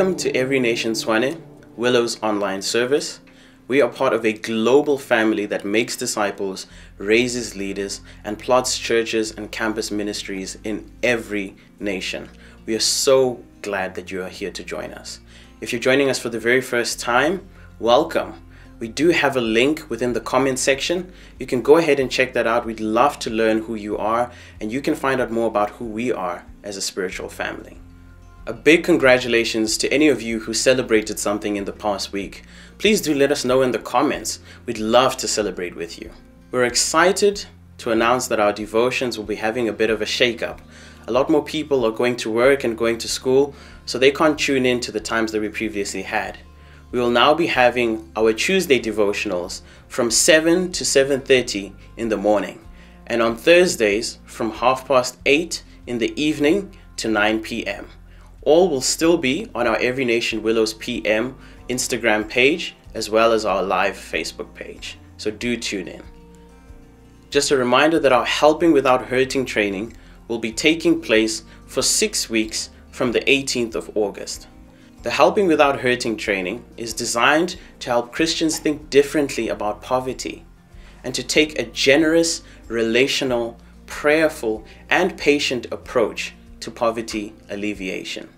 Welcome to Every Nation Tshwane, Willow's online service. We are part of a global family that makes disciples, raises leaders, and plots churches and campus ministries in every nation. We are so glad that you are here to join us. If you're joining us for the very first time, welcome. We do have a link within the comment section. You can go ahead and check that out. We'd love to learn who you are, and you can find out more about who we are as a spiritual family. A big congratulations to any of you who celebrated something in the past week. Please do let us know in the comments. We'd love to celebrate with you. We're excited to announce that our devotions will be having a bit of a shake-up. A lot more people are going to work and going to school, so they can't tune in to the times that we previously had. We will now be having our Tuesday devotionals from 7 to 7:30 in the morning, and on Thursdays from half past 8 in the evening to 9 p.m. All will still be on our Every Nation Willows PM Instagram page as well as our live Facebook page. So do tune in. Just a reminder that our Helping Without Hurting training will be taking place for six weeks from the 18th of August. The Helping Without Hurting training is designed to help Christians think differently about poverty and to take a generous, relational, prayerful, and patient approach to poverty alleviation.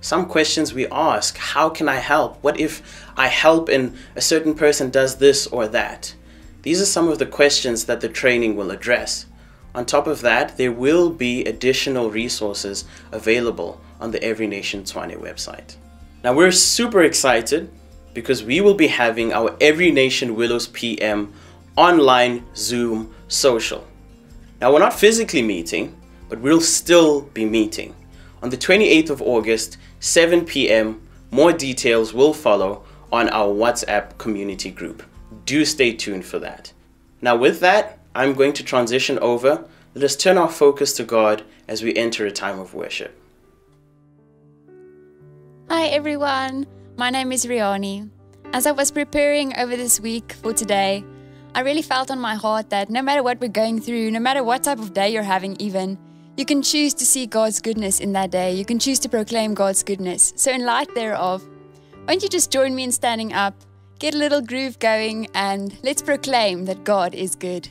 Some questions we ask how can I help? What if I help and a certain person does this or that? These are some of the questions that the training will address. On top of that, there will be additional resources available on the Every Nation Tshwane website. Now, we're super excited because we will be having our Every Nation Willows PM online Zoom social. Now, we're not physically meeting, but we'll still be meeting. On the 28th of August, 7 p.m., more details will follow on our WhatsApp community group. Do stay tuned for that. Now, with that, I'm going to transition over. Let us turn our focus to God as we enter a time of worship. Hi everyone, my name is Riani. As I was preparing over this week for today, I really felt on my heart that no matter what we're going through, no matter what type of day you're having, even, you can choose to see God's goodness in that day. You can choose to proclaim God's goodness. So, in light thereof, won't you just join me in standing up, get a little groove going, and let's proclaim that God is good.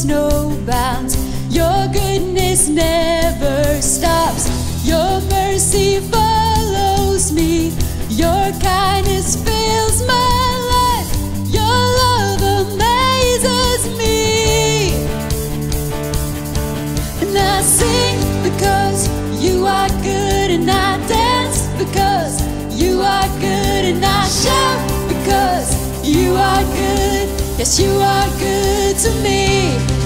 Yes, stops. Your mercy follows me. This you are good to dark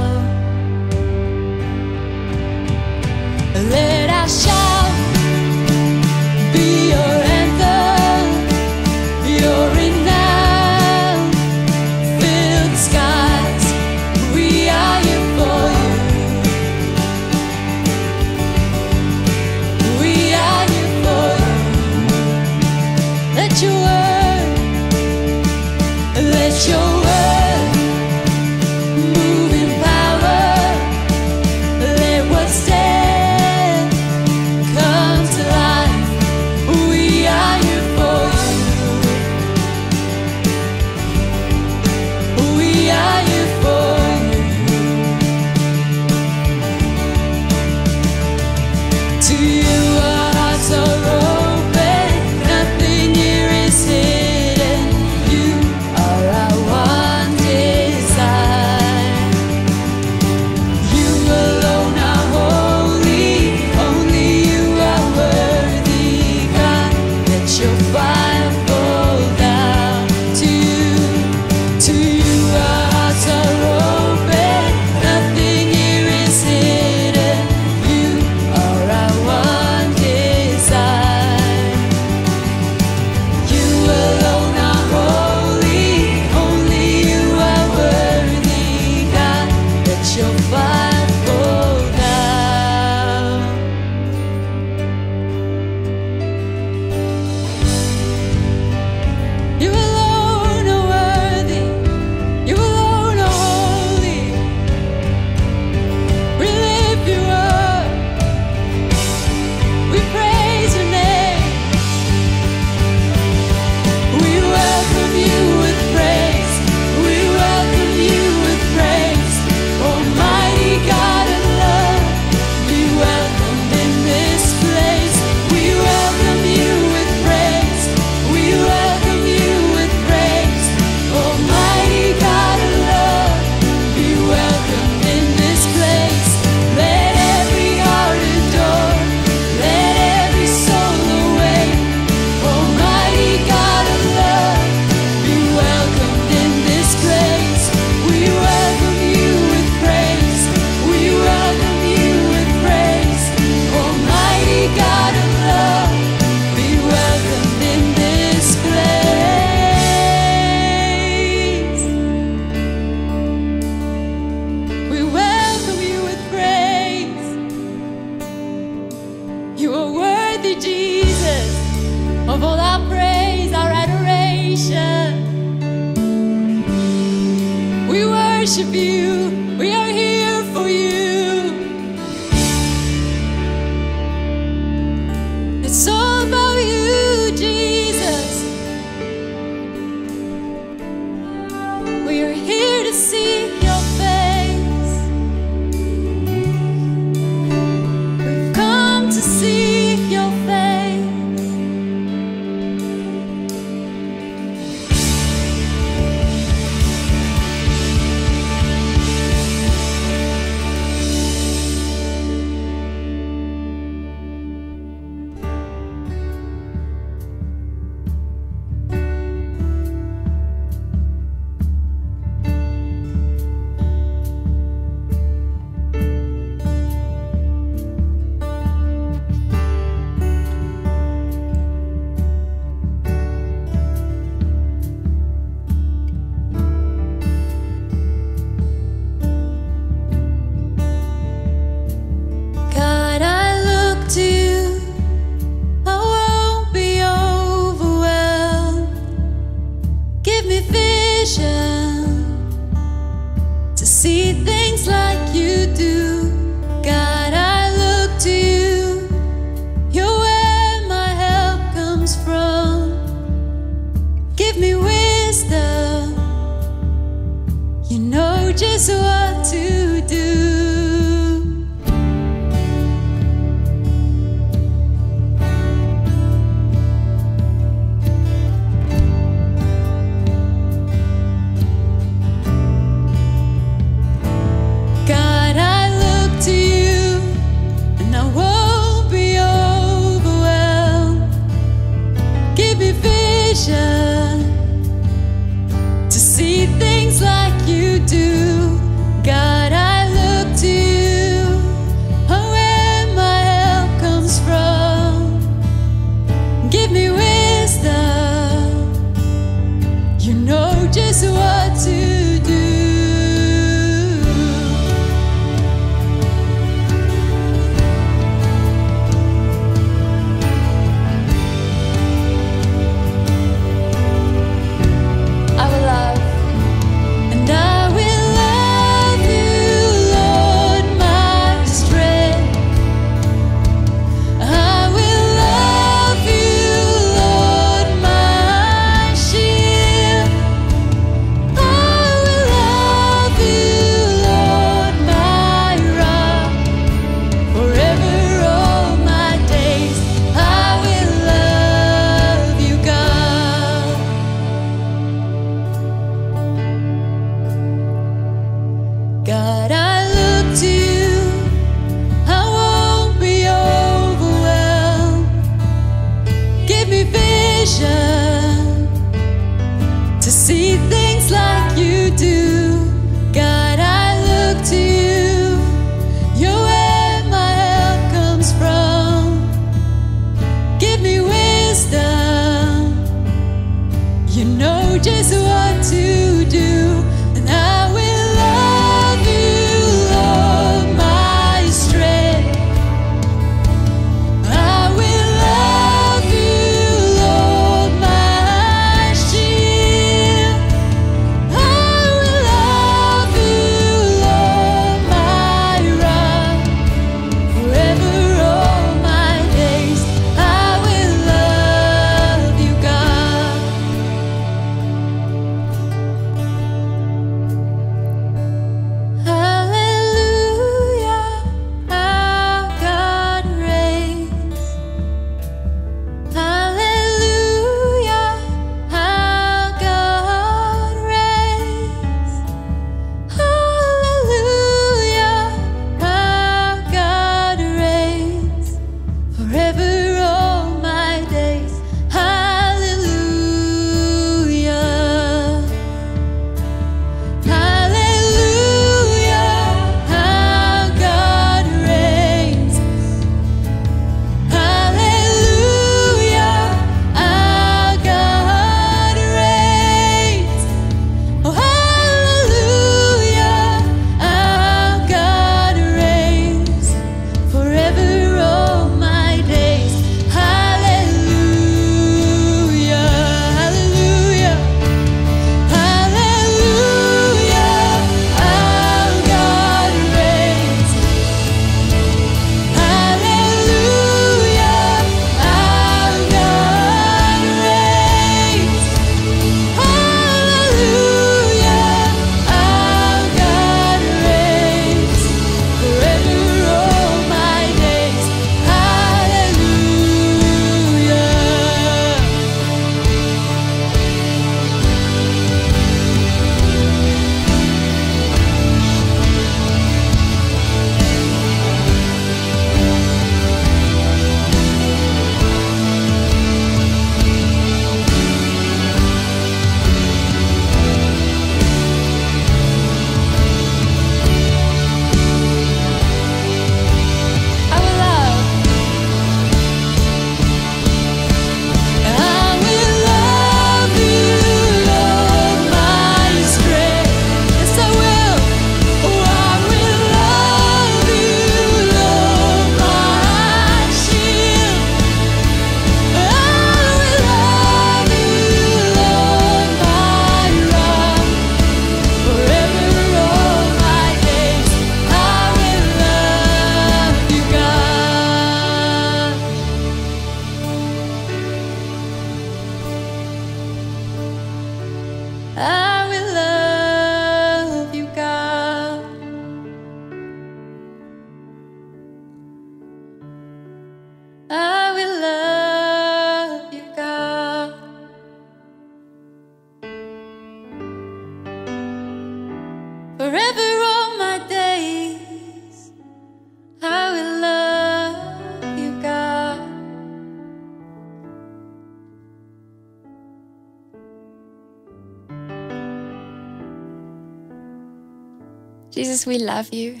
Jesus, we love you.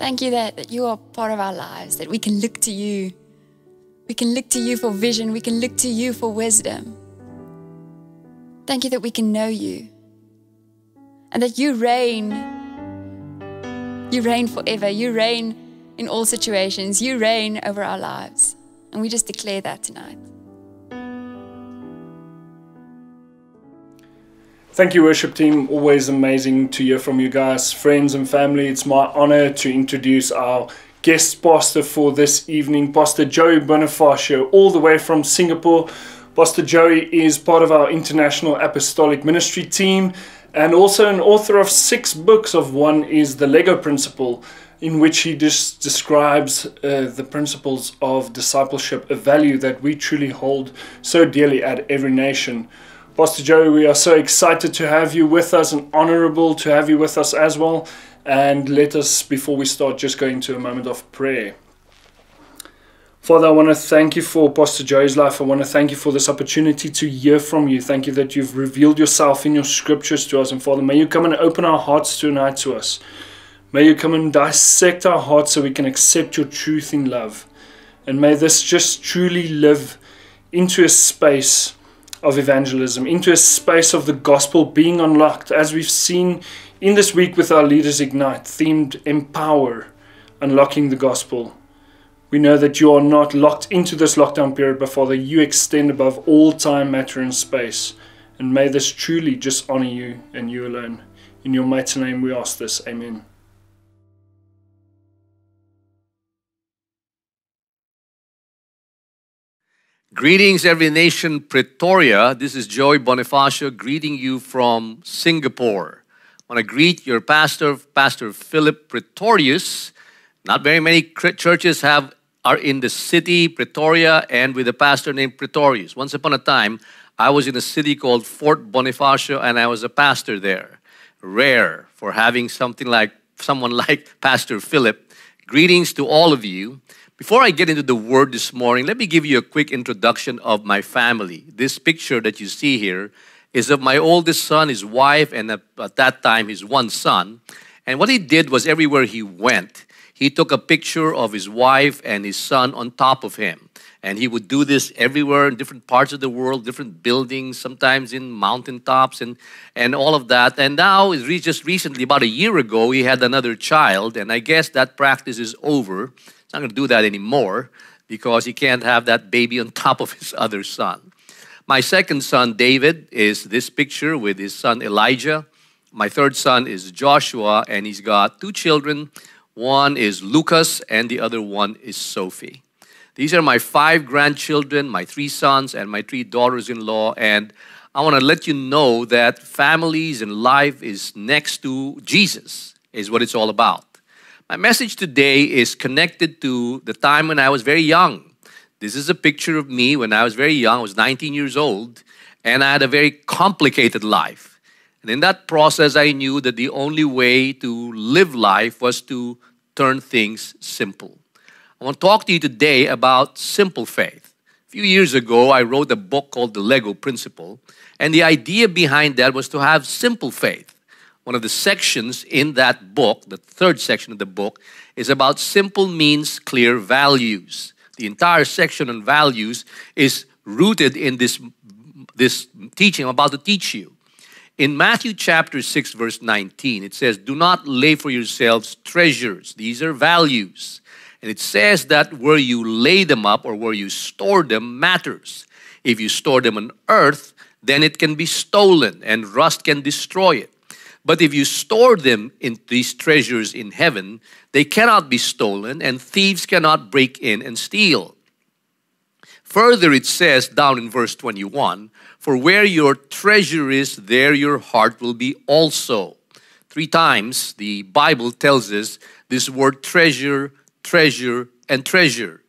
Thank you that, that you are part of our lives, that we can look to you. We can look to you for vision, we can look to you for wisdom. Thank you that we can know you and that you reign. You reign forever. You reign in all situations. You reign over our lives. And we just declare that tonight. Thank you, worship team. Always amazing to hear from you guys, friends and family. It's my honor to introduce our guest pastor for this evening, Pastor Joey Bonifacio, all the way from Singapore. Pastor Joey is part of our international apostolic ministry team and also an author of six books. Of one is the Lego Principle, in which he just describes uh, the principles of discipleship, a value that we truly hold so dearly at every nation. Pastor Joey, we are so excited to have you with us and honorable to have you with us as well. And let us, before we start, just go into a moment of prayer. Father, I want to thank you for Pastor Joey's life. I want to thank you for this opportunity to hear from you. Thank you that you've revealed yourself in your scriptures to us. And Father, may you come and open our hearts tonight to us. May you come and dissect our hearts so we can accept your truth in love. And may this just truly live into a space of evangelism, into a space of the gospel being unlocked, as we've seen in this week with our Leaders Ignite, themed Empower, unlocking the gospel. We know that you are not locked into this lockdown period, but Father, you extend above all time, matter, and space. And may this truly just honor you and you alone. In your mighty name we ask this. Amen. Greetings, every nation, Pretoria. This is Joey Bonifacio greeting you from Singapore. I want to greet your pastor, Pastor Philip Pretorius. Not very many churches have are in the city Pretoria and with a pastor named Pretorius. Once upon a time, I was in a city called Fort Bonifacio and I was a pastor there. Rare for having something like someone like Pastor Philip. Greetings to all of you. Before I get into the word this morning, let me give you a quick introduction of my family. This picture that you see here is of my oldest son, his wife, and at, at that time, his one son. And what he did was everywhere he went, he took a picture of his wife and his son on top of him. And he would do this everywhere in different parts of the world, different buildings, sometimes in mountaintops and, and all of that. And now, just recently, about a year ago, he had another child. And I guess that practice is over. Not going to do that anymore because he can't have that baby on top of his other son. My second son, David, is this picture with his son Elijah. My third son is Joshua, and he's got two children. One is Lucas, and the other one is Sophie. These are my five grandchildren, my three sons, and my three daughters in law. And I want to let you know that families and life is next to Jesus, is what it's all about. My message today is connected to the time when I was very young. This is a picture of me when I was very young. I was 19 years old, and I had a very complicated life. And in that process, I knew that the only way to live life was to turn things simple. I want to talk to you today about simple faith. A few years ago, I wrote a book called The Lego Principle, and the idea behind that was to have simple faith. One of the sections in that book, the third section of the book, is about simple means clear values. The entire section on values is rooted in this, this teaching I'm about to teach you. In Matthew chapter 6, verse 19, it says, Do not lay for yourselves treasures. These are values. And it says that where you lay them up or where you store them matters. If you store them on earth, then it can be stolen and rust can destroy it. But if you store them in these treasures in heaven, they cannot be stolen and thieves cannot break in and steal. Further, it says down in verse 21 For where your treasure is, there your heart will be also. Three times the Bible tells us this word treasure, treasure, and treasure.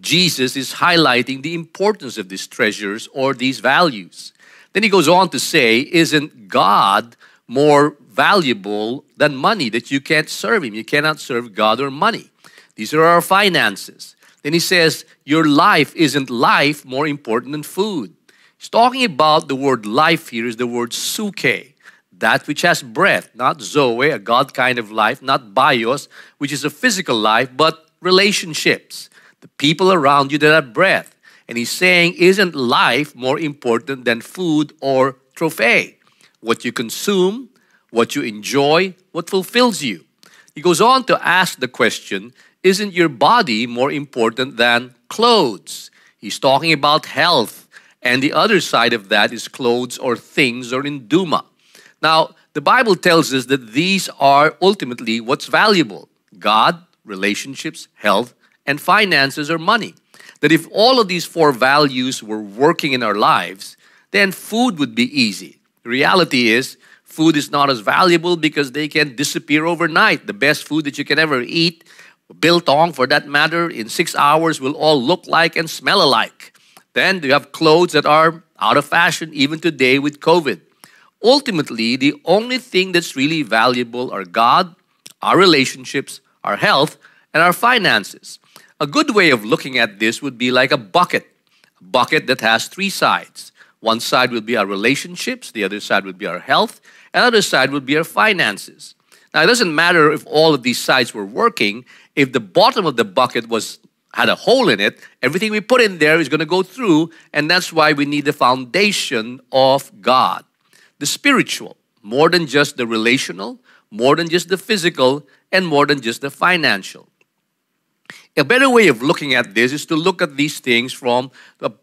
Jesus is highlighting the importance of these treasures or these values. Then he goes on to say, Isn't God more valuable than money that you can't serve him? You cannot serve God or money. These are our finances. Then he says, Your life isn't life more important than food. He's talking about the word life here is the word suke, that which has breath, not zoe, a God kind of life, not bios, which is a physical life, but relationships, the people around you that have breath. And he's saying, Isn't life more important than food or trophy? What you consume, what you enjoy, what fulfills you. He goes on to ask the question Isn't your body more important than clothes? He's talking about health. And the other side of that is clothes or things or induma. Now, the Bible tells us that these are ultimately what's valuable God, relationships, health, and finances or money. That if all of these four values were working in our lives, then food would be easy. Reality is, food is not as valuable because they can disappear overnight. The best food that you can ever eat, biltong for that matter, in six hours will all look like and smell alike. Then you have clothes that are out of fashion even today with COVID. Ultimately, the only thing that's really valuable are God, our relationships, our health, and our finances. A good way of looking at this would be like a bucket, a bucket that has three sides. One side would be our relationships, the other side would be our health, and the other side would be our finances. Now, it doesn't matter if all of these sides were working, if the bottom of the bucket was had a hole in it, everything we put in there is going to go through, and that's why we need the foundation of God. The spiritual, more than just the relational, more than just the physical, and more than just the financial. A better way of looking at this is to look at these things from the per-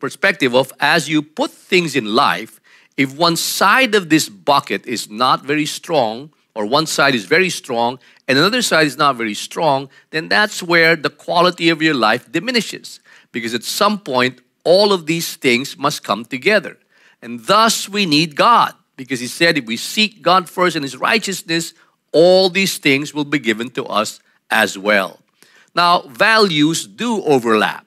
perspective of as you put things in life, if one side of this bucket is not very strong, or one side is very strong and another side is not very strong, then that's where the quality of your life diminishes. Because at some point, all of these things must come together. And thus, we need God. Because He said, if we seek God first and His righteousness, all these things will be given to us as well. Now, values do overlap.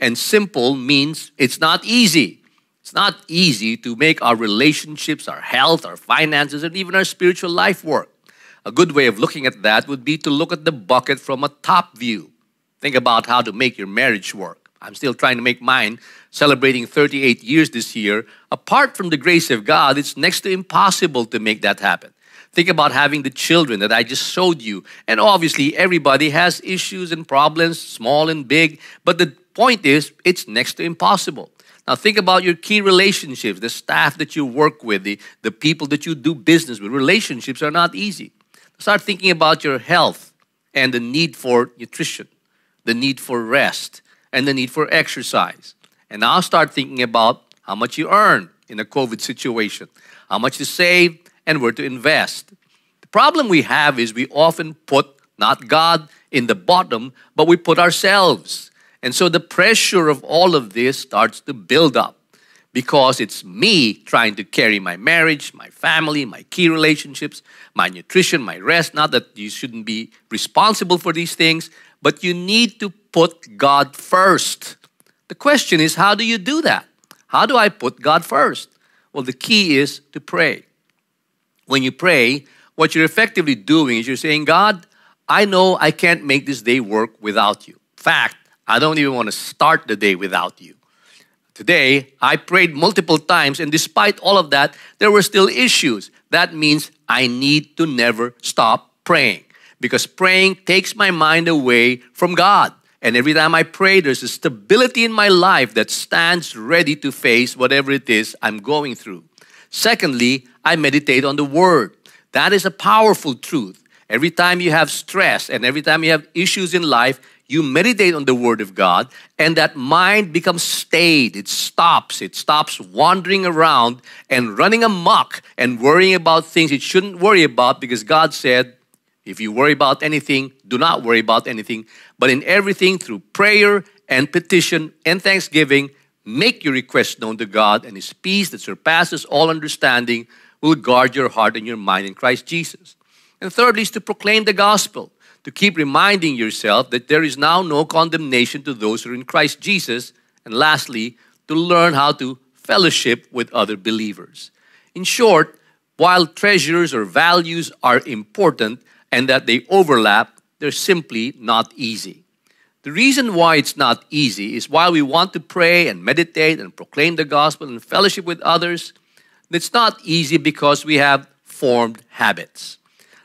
And simple means it's not easy. It's not easy to make our relationships, our health, our finances, and even our spiritual life work. A good way of looking at that would be to look at the bucket from a top view. Think about how to make your marriage work. I'm still trying to make mine, celebrating 38 years this year. Apart from the grace of God, it's next to impossible to make that happen. Think about having the children that I just showed you. And obviously, everybody has issues and problems, small and big. But the point is, it's next to impossible. Now, think about your key relationships, the staff that you work with, the, the people that you do business with. Relationships are not easy. Start thinking about your health and the need for nutrition, the need for rest, and the need for exercise. And now start thinking about how much you earn in a COVID situation, how much to save, and where to invest. The problem we have is we often put not God in the bottom, but we put ourselves. And so the pressure of all of this starts to build up because it's me trying to carry my marriage, my family, my key relationships, my nutrition, my rest. Not that you shouldn't be responsible for these things, but you need to put God first. The question is, how do you do that? How do I put God first? Well, the key is to pray. When you pray, what you're effectively doing is you're saying, God, I know I can't make this day work without you. Fact, I don't even want to start the day without you. Today, I prayed multiple times, and despite all of that, there were still issues. That means I need to never stop praying because praying takes my mind away from God. And every time I pray, there's a stability in my life that stands ready to face whatever it is I'm going through. Secondly, I meditate on the Word. That is a powerful truth. Every time you have stress and every time you have issues in life, you meditate on the Word of God, and that mind becomes stayed. It stops. It stops wandering around and running amok and worrying about things it shouldn't worry about because God said, if you worry about anything, do not worry about anything, but in everything through prayer and petition and thanksgiving. Make your requests known to God, and His peace that surpasses all understanding will guard your heart and your mind in Christ Jesus. And thirdly, is to proclaim the gospel, to keep reminding yourself that there is now no condemnation to those who are in Christ Jesus. And lastly, to learn how to fellowship with other believers. In short, while treasures or values are important and that they overlap, they're simply not easy. The reason why it's not easy is while we want to pray and meditate and proclaim the gospel and fellowship with others, it's not easy because we have formed habits.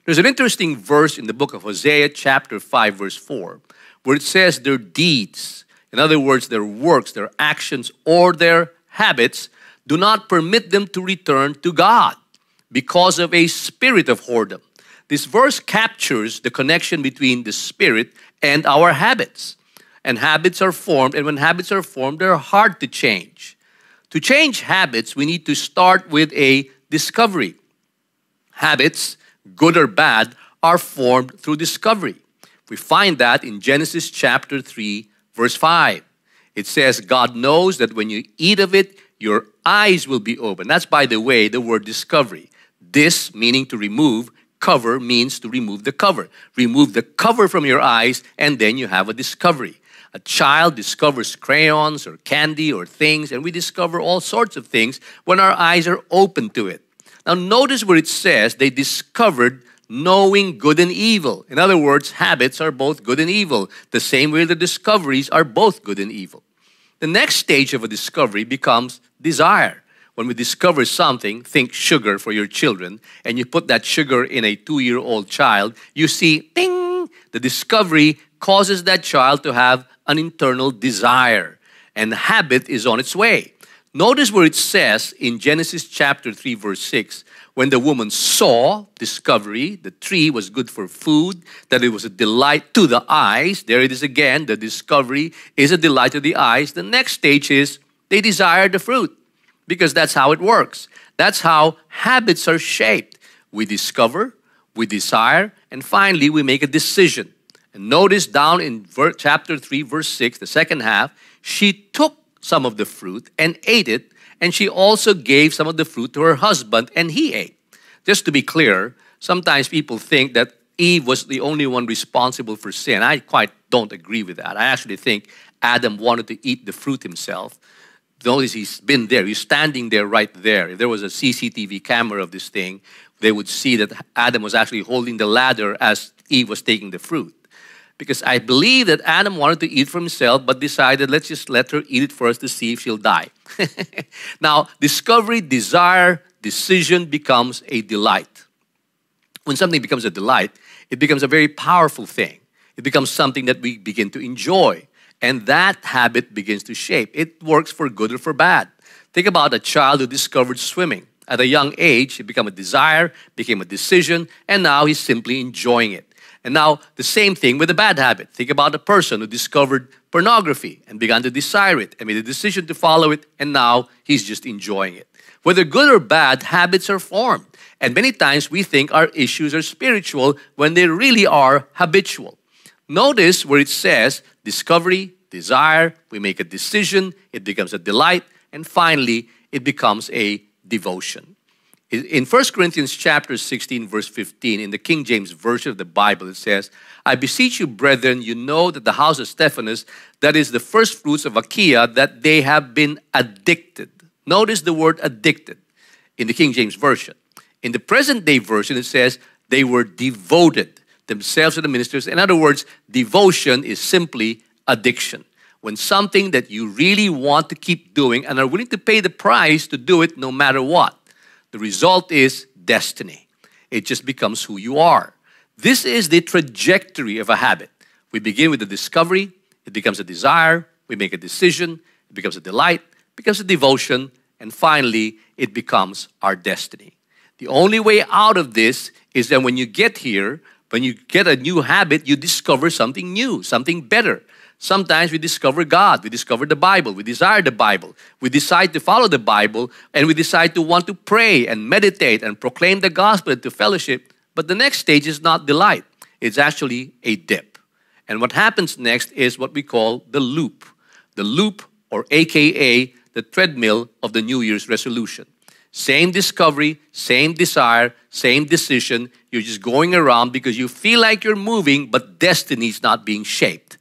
There's an interesting verse in the book of Hosea, chapter 5, verse 4, where it says their deeds, in other words, their works, their actions, or their habits, do not permit them to return to God because of a spirit of whoredom. This verse captures the connection between the spirit and our habits. And habits are formed, and when habits are formed, they're hard to change. To change habits, we need to start with a discovery. Habits good or bad, are formed through discovery. We find that in Genesis chapter 3, verse 5. It says, God knows that when you eat of it, your eyes will be open. That's, by the way, the word discovery. This meaning to remove, cover means to remove the cover. Remove the cover from your eyes, and then you have a discovery. A child discovers crayons or candy or things, and we discover all sorts of things when our eyes are open to it. Now, notice where it says they discovered knowing good and evil. In other words, habits are both good and evil, the same way the discoveries are both good and evil. The next stage of a discovery becomes desire. When we discover something, think sugar for your children, and you put that sugar in a two year old child, you see, ding, the discovery causes that child to have an internal desire, and habit is on its way. Notice where it says in Genesis chapter 3, verse 6, when the woman saw discovery, the tree was good for food, that it was a delight to the eyes. There it is again, the discovery is a delight to the eyes. The next stage is they desire the fruit because that's how it works. That's how habits are shaped. We discover, we desire, and finally we make a decision. And notice down in chapter 3, verse 6, the second half, she took some of the fruit and ate it, and she also gave some of the fruit to her husband, and he ate. Just to be clear, sometimes people think that Eve was the only one responsible for sin. I quite don't agree with that. I actually think Adam wanted to eat the fruit himself. Notice he's been there, he's standing there right there. If there was a CCTV camera of this thing, they would see that Adam was actually holding the ladder as Eve was taking the fruit because I believe that Adam wanted to eat for himself, but decided, let's just let her eat it first to see if she'll die. now, discovery, desire, decision becomes a delight. When something becomes a delight, it becomes a very powerful thing. It becomes something that we begin to enjoy. And that habit begins to shape. It works for good or for bad. Think about a child who discovered swimming. At a young age, it became a desire, became a decision, and now he's simply enjoying it. And now, the same thing with a bad habit. Think about a person who discovered pornography and began to desire it and made a decision to follow it, and now he's just enjoying it. Whether good or bad, habits are formed. And many times we think our issues are spiritual when they really are habitual. Notice where it says discovery, desire, we make a decision, it becomes a delight, and finally, it becomes a devotion. In 1 Corinthians chapter 16, verse 15, in the King James Version of the Bible, it says, I beseech you, brethren, you know that the house of Stephanas, that is the first fruits of Achaia, that they have been addicted. Notice the word addicted in the King James Version. In the present day version, it says they were devoted themselves to the ministers. In other words, devotion is simply addiction. When something that you really want to keep doing and are willing to pay the price to do it no matter what. The result is destiny. It just becomes who you are. This is the trajectory of a habit. We begin with the discovery, it becomes a desire, we make a decision, it becomes a delight, becomes a devotion, and finally, it becomes our destiny. The only way out of this is that when you get here, when you get a new habit, you discover something new, something better, Sometimes we discover God, we discover the Bible, we desire the Bible, we decide to follow the Bible, and we decide to want to pray and meditate and proclaim the gospel to fellowship. But the next stage is not delight, it's actually a dip. And what happens next is what we call the loop. the loop, or AKA the treadmill of the New Year's resolution. Same discovery, same desire, same decision. You're just going around because you feel like you're moving, but destiny is not being shaped.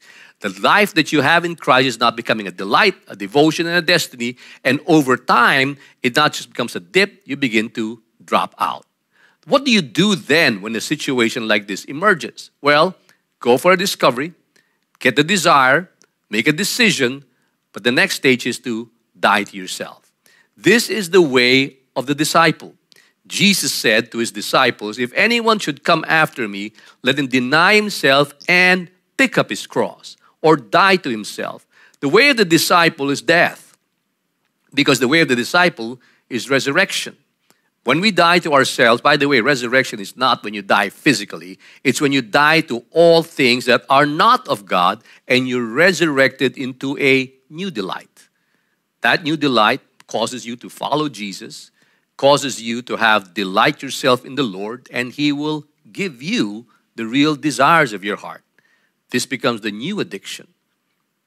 The life that you have in Christ is not becoming a delight, a devotion, and a destiny. And over time, it not just becomes a dip, you begin to drop out. What do you do then when a situation like this emerges? Well, go for a discovery, get the desire, make a decision, but the next stage is to die to yourself. This is the way of the disciple. Jesus said to his disciples, If anyone should come after me, let him deny himself and pick up his cross or die to himself. The way of the disciple is death, because the way of the disciple is resurrection. When we die to ourselves, by the way, resurrection is not when you die physically, it's when you die to all things that are not of God and you're resurrected into a new delight. That new delight causes you to follow Jesus, causes you to have delight yourself in the Lord, and He will give you the real desires of your heart. This becomes the new addiction,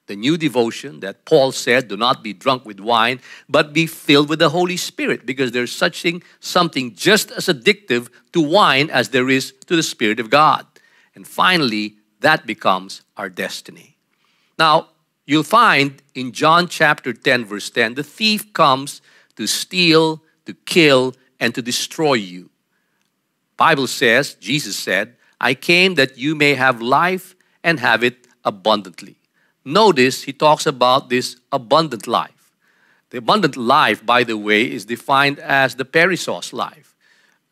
the new devotion that Paul said, do not be drunk with wine, but be filled with the Holy Spirit, because there's such thing, something just as addictive to wine as there is to the Spirit of God. And finally, that becomes our destiny. Now, you'll find in John chapter 10, verse 10, the thief comes to steal, to kill, and to destroy you. Bible says, Jesus said, I came that you may have life and have it abundantly. Notice he talks about this abundant life. The abundant life, by the way, is defined as the perissos life.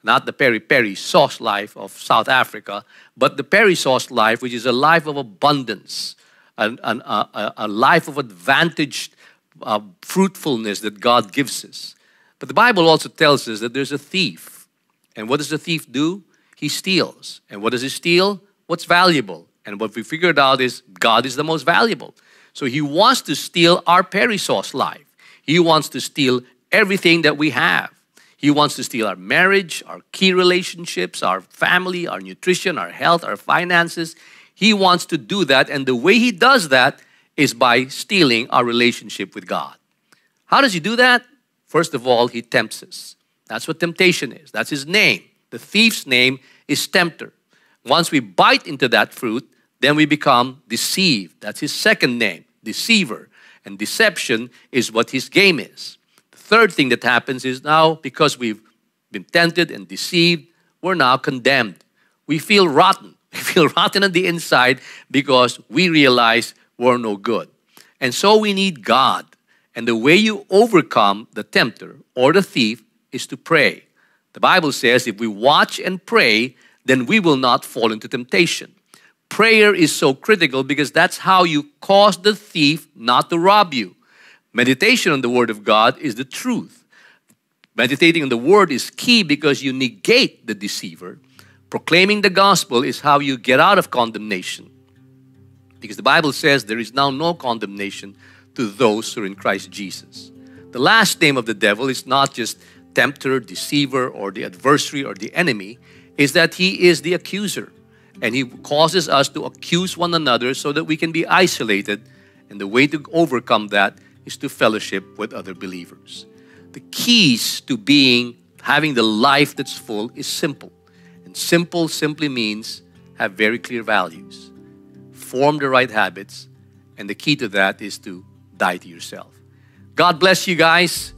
Not the peri peri sauce life of South Africa, but the perissos life, which is a life of abundance, an, an, a, a life of advantaged uh, fruitfulness that God gives us. But the Bible also tells us that there's a thief. And what does the thief do? He steals. And what does he steal? What's valuable? And what we figured out is God is the most valuable. So he wants to steal our perissos life. He wants to steal everything that we have. He wants to steal our marriage, our key relationships, our family, our nutrition, our health, our finances. He wants to do that. And the way he does that is by stealing our relationship with God. How does he do that? First of all, he tempts us. That's what temptation is. That's his name. The thief's name is tempter. Once we bite into that fruit, then we become deceived. That's his second name, deceiver. And deception is what his game is. The third thing that happens is now, because we've been tempted and deceived, we're now condemned. We feel rotten. We feel rotten on the inside because we realize we're no good. And so we need God. And the way you overcome the tempter or the thief is to pray. The Bible says if we watch and pray, then we will not fall into temptation. Prayer is so critical because that's how you cause the thief not to rob you. Meditation on the Word of God is the truth. Meditating on the Word is key because you negate the deceiver. Proclaiming the gospel is how you get out of condemnation. Because the Bible says there is now no condemnation to those who are in Christ Jesus. The last name of the devil is not just tempter, deceiver, or the adversary or the enemy, is that he is the accuser. And he causes us to accuse one another so that we can be isolated. And the way to overcome that is to fellowship with other believers. The keys to being, having the life that's full is simple. And simple simply means have very clear values, form the right habits, and the key to that is to die to yourself. God bless you guys.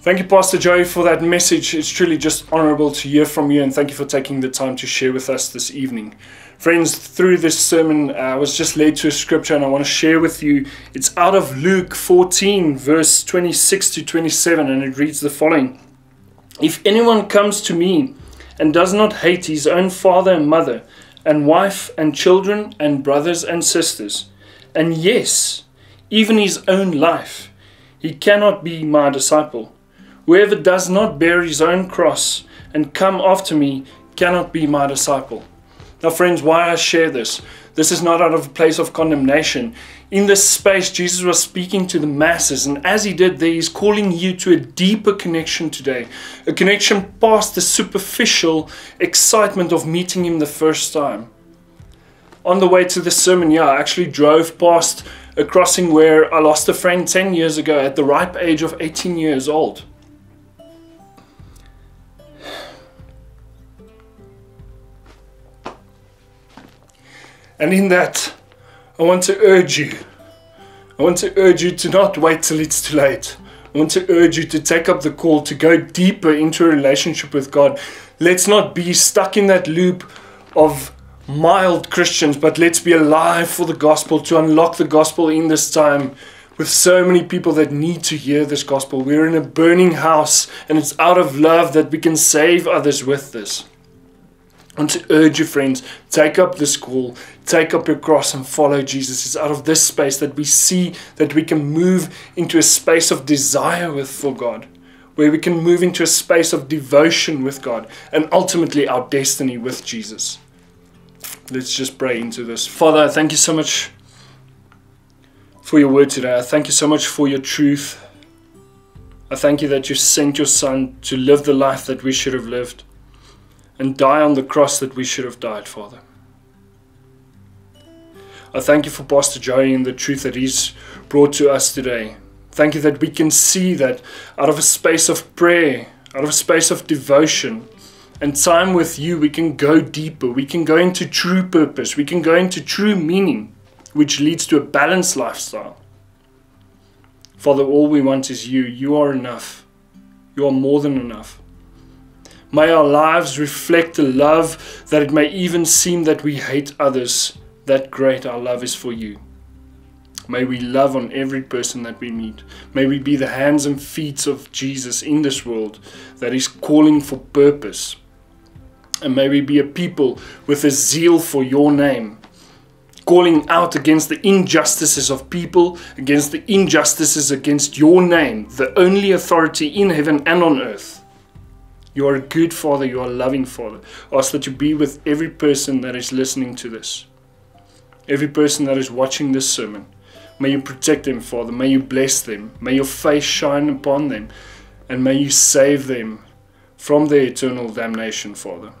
Thank you, Pastor Joey, for that message. It's truly just honorable to hear from you, and thank you for taking the time to share with us this evening. Friends, through this sermon, uh, I was just led to a scripture, and I want to share with you. It's out of Luke 14, verse 26 to 27, and it reads the following If anyone comes to me and does not hate his own father and mother, and wife and children, and brothers and sisters, and yes, even his own life, he cannot be my disciple. Whoever does not bear his own cross and come after me cannot be my disciple. Now, friends, why I share this? This is not out of a place of condemnation. In this space, Jesus was speaking to the masses, and as he did there, he's calling you to a deeper connection today. A connection past the superficial excitement of meeting him the first time. On the way to the sermon, yeah, I actually drove past a crossing where I lost a friend 10 years ago at the ripe age of 18 years old. And in that, I want to urge you. I want to urge you to not wait till it's too late. I want to urge you to take up the call to go deeper into a relationship with God. Let's not be stuck in that loop of mild Christians, but let's be alive for the gospel to unlock the gospel in this time with so many people that need to hear this gospel. We're in a burning house, and it's out of love that we can save others with this. I want to urge you, friends, take up this call, take up your cross, and follow Jesus. It's out of this space that we see that we can move into a space of desire with for God, where we can move into a space of devotion with God, and ultimately our destiny with Jesus. Let's just pray into this. Father, thank you so much for your word today. I thank you so much for your truth. I thank you that you sent your Son to live the life that we should have lived and die on the cross that we should have died, Father. I thank you for Pastor Joey and the truth that he's brought to us today. Thank you that we can see that out of a space of prayer, out of a space of devotion, and time with you, we can go deeper. We can go into true purpose. We can go into true meaning, which leads to a balanced lifestyle. Father, all we want is you. You are enough. You are more than enough. May our lives reflect the love that it may even seem that we hate others. That great our love is for you. May we love on every person that we meet. May we be the hands and feet of Jesus in this world that is calling for purpose. And may we be a people with a zeal for your name, calling out against the injustices of people, against the injustices against your name, the only authority in heaven and on earth. You are a good father, you are a loving father. Ask that you be with every person that is listening to this, every person that is watching this sermon. May you protect them, Father. May you bless them. May your face shine upon them. And may you save them from their eternal damnation, Father.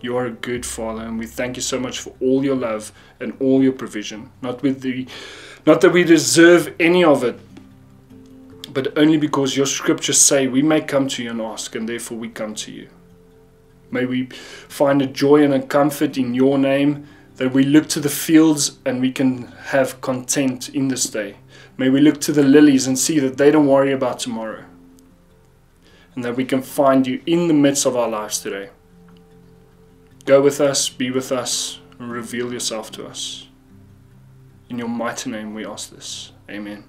You are a good Father, and we thank you so much for all your love and all your provision. Not with the not that we deserve any of it, but only because your scriptures say we may come to you and ask, and therefore we come to you. May we find a joy and a comfort in your name, that we look to the fields and we can have content in this day. May we look to the lilies and see that they don't worry about tomorrow, and that we can find you in the midst of our lives today. Go with us, be with us, and reveal yourself to us. In your mighty name we ask this. Amen.